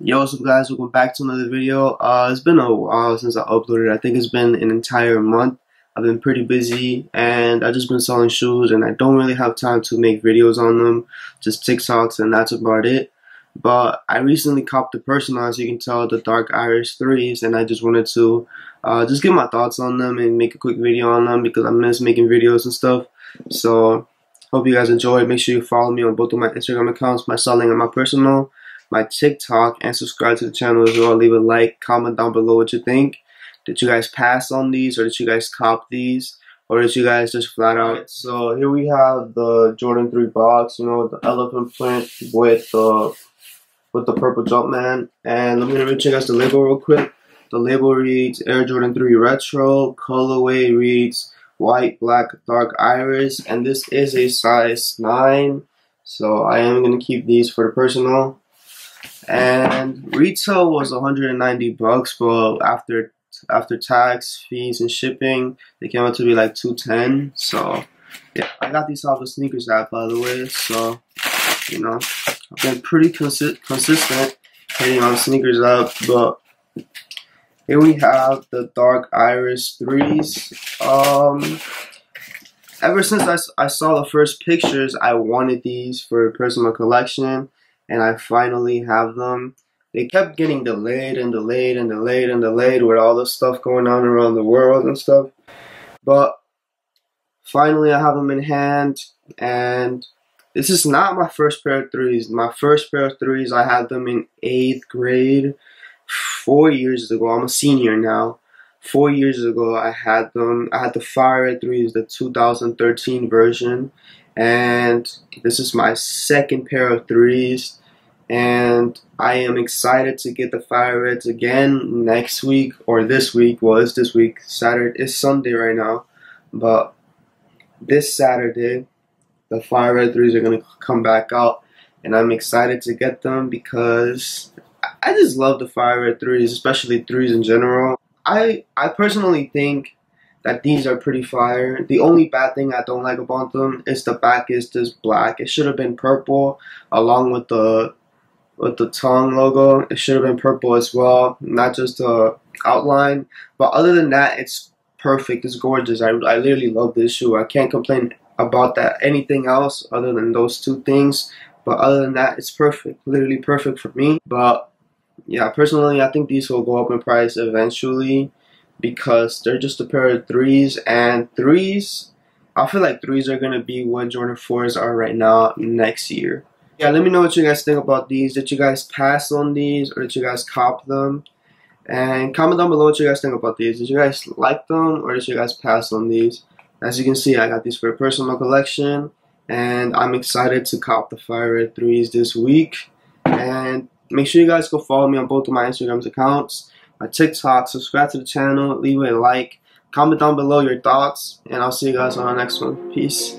Yo, what's up guys, welcome back to another video. Uh, it's been a while since I uploaded, I think it's been an entire month. I've been pretty busy and I've just been selling shoes and I don't really have time to make videos on them, just TikToks and that's about it. But I recently copped the personal, as you can tell, the Dark Iris 3s and I just wanted to uh, just give my thoughts on them and make a quick video on them because I miss making videos and stuff. So, hope you guys enjoy. Make sure you follow me on both of my Instagram accounts, my selling and my personal my TikTok, and subscribe to the channel as well. Leave a like, comment down below what you think. Did you guys pass on these, or did you guys cop these, or did you guys just flat out? So here we have the Jordan 3 box, you know, the elephant print with the with the purple Jumpman. And let me read you guys the label real quick. The label reads Air Jordan 3 Retro. Colorway reads white, black, dark iris. And this is a size 9. So I am going to keep these for the personal and retail was 190 bucks but after after tax fees and shipping they came out to be like 210 so yeah i got these off the SNKRS app by the way. So you know i've been pretty consi consistent hitting on SNKRS app but here we have the dark iris threes. Um ever since I, I saw the first pictures i wanted these for personal collection and I finally have them. They kept getting delayed and delayed and delayed and delayed with all the stuff going on around the world and stuff. But finally, I have them in hand, and this is not my first pair of threes. My first pair of threes, I had them in eighth grade four years ago. I'm a senior now. Four years ago, I had them. I had the Fire Red threes, the 2013 version, and this is my second pair of threes and I am excited to get the Fire Reds again next week or this week. Well, it's this week. Saturday. It's Sunday right now, but this Saturday, the Fire Red threes are gonna come back out, and I'm excited to get them because I just love the Fire Red threes, especially threes in general. I I personally think that these are pretty fire. The only bad thing I don't like about them is the back is just black. It should have been purple along with the with the tongue logo. It should have been purple as well, not just the outline. But other than that, it's perfect. It's gorgeous. I, I literally love this shoe. I can't complain about that anything else other than those two things. But other than that, it's perfect. Literally perfect for me. But yeah, personally, I think these will go up in price eventually because they're just a pair of threes and threes. I feel like threes are gonna be what Jordan fours are right now next year. Yeah, let me know what you guys think about these. Did you guys pass on these or did you guys cop them? And comment down below what you guys think about these. Did you guys like them or did you guys pass on these? As you can see, I got these for a personal collection and I'm excited to cop the Fire Red 3s this week. And make sure you guys go follow me on both of my Instagrams accounts my TikTok, subscribe to the channel, leave a like, comment down below your thoughts, and I'll see you guys on the next one. Peace.